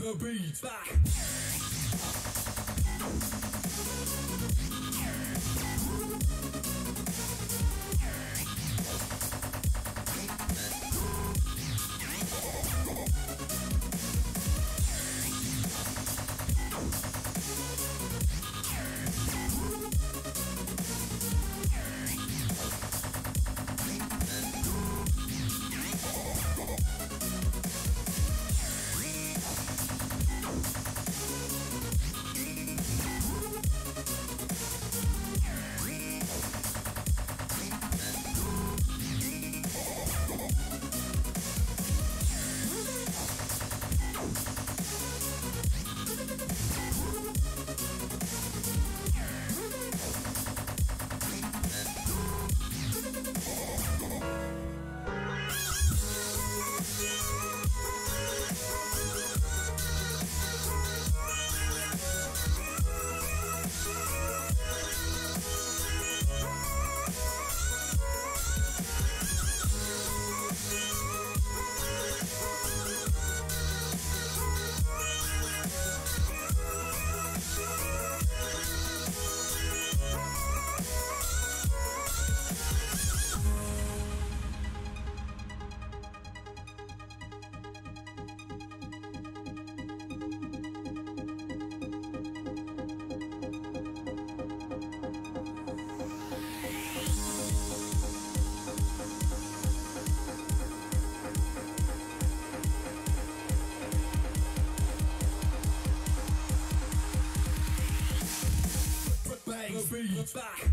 the beat back. The beat back.